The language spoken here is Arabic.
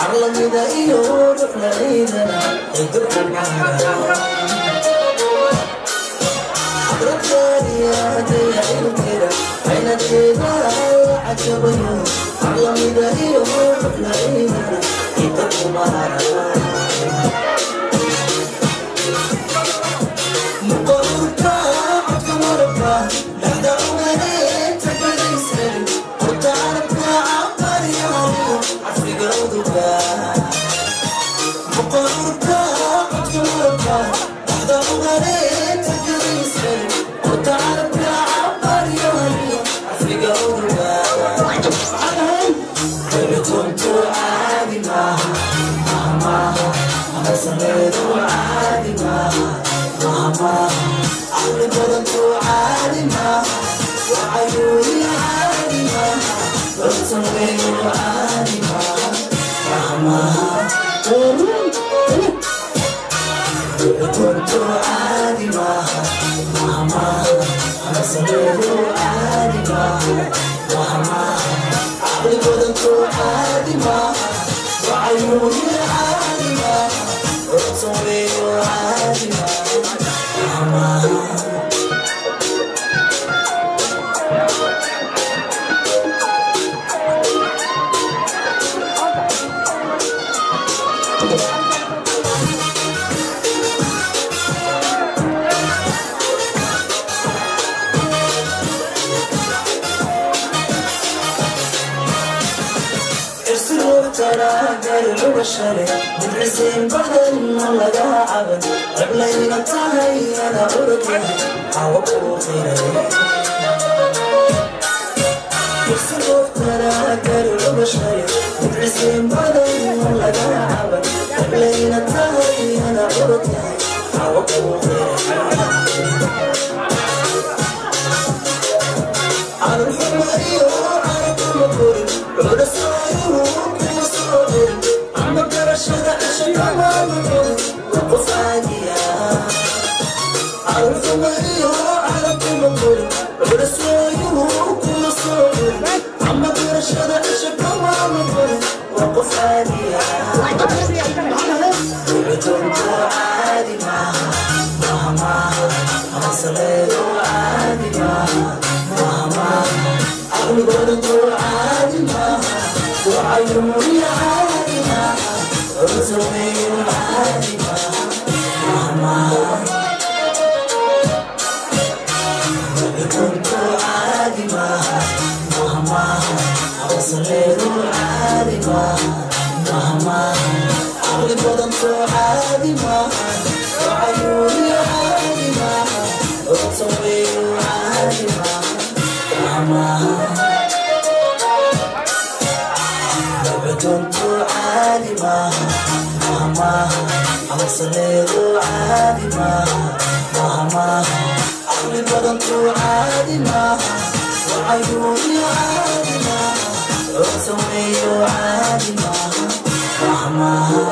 carlamida iyo cajabayo carlamida iyo dhuxlaydana idurkumaara muqorka أنا سميتو عادي معها معها عقلي بدنتو عادي معها وعيوني baraagar laga shalay dibrisiin badan ma lagaa caban rablayna tahay ana orogyahay xawa kuu qiray على الحمرية على كل كل على السايو كل صابر عم قرش هذا عشان ما نقول وقف عادية كنت عادي أنا صليت عادي عقلي بدنتو عادي وعيوني عادي معها عادي معها معها عقلي بدنتو عادي معها وعيوني وسمي عادي معها كنت عادي معها معها أوصلت عادي معها معها عقلي بدنت معها وعيوني तो तुम ही तो आदि माँ